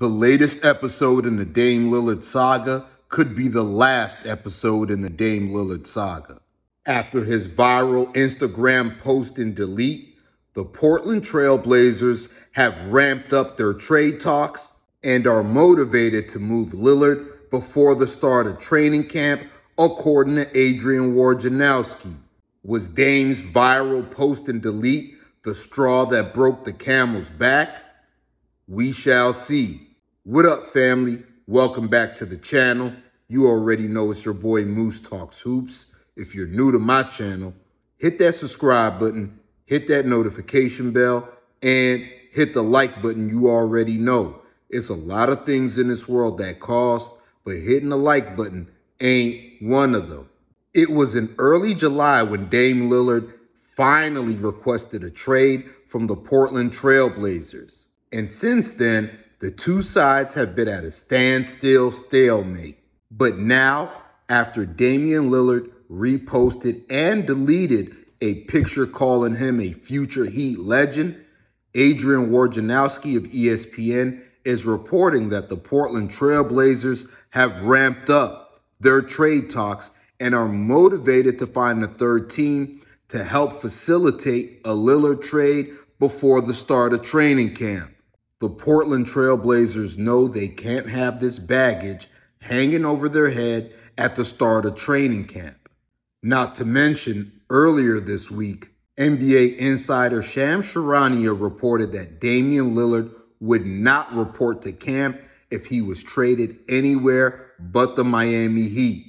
The latest episode in the Dame Lillard saga could be the last episode in the Dame Lillard saga. After his viral Instagram post and delete, the Portland Trailblazers have ramped up their trade talks and are motivated to move Lillard before the start of training camp, according to Adrian Wojnarowski. Was Dame's viral post and delete the straw that broke the camel's back? We shall see. What up, family? Welcome back to the channel. You already know it's your boy Moose Talks Hoops. If you're new to my channel, hit that subscribe button, hit that notification bell, and hit the like button you already know. It's a lot of things in this world that cost, but hitting the like button ain't one of them. It was in early July when Dame Lillard finally requested a trade from the Portland Trailblazers. And since then, the two sides have been at a standstill stalemate. But now, after Damian Lillard reposted and deleted a picture calling him a future Heat legend, Adrian Wojnarowski of ESPN is reporting that the Portland Trailblazers have ramped up their trade talks and are motivated to find a third team to help facilitate a Lillard trade before the start of training camp. The Portland Trailblazers know they can't have this baggage hanging over their head at the start of training camp. Not to mention, earlier this week, NBA insider Shams Charania reported that Damian Lillard would not report to camp if he was traded anywhere but the Miami Heat.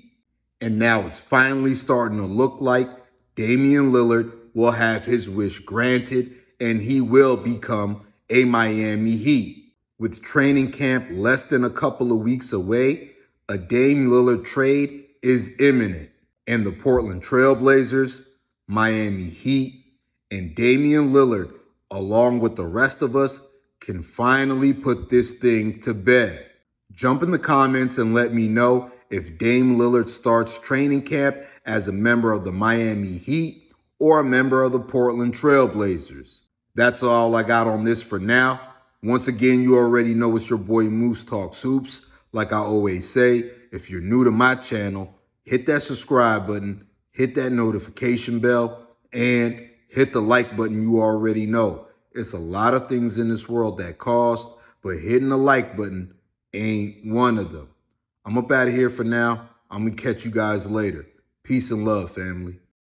And now it's finally starting to look like Damian Lillard will have his wish granted and he will become a Miami Heat. With training camp less than a couple of weeks away, a Dame Lillard trade is imminent. And the Portland Trailblazers, Miami Heat, and Damian Lillard, along with the rest of us, can finally put this thing to bed. Jump in the comments and let me know if Dame Lillard starts training camp as a member of the Miami Heat or a member of the Portland Trailblazers. That's all I got on this for now. Once again, you already know it's your boy Moose Talks Hoops. Like I always say, if you're new to my channel, hit that subscribe button, hit that notification bell, and hit the like button you already know. It's a lot of things in this world that cost, but hitting the like button ain't one of them. I'm up out of here for now. I'm going to catch you guys later. Peace and love, family.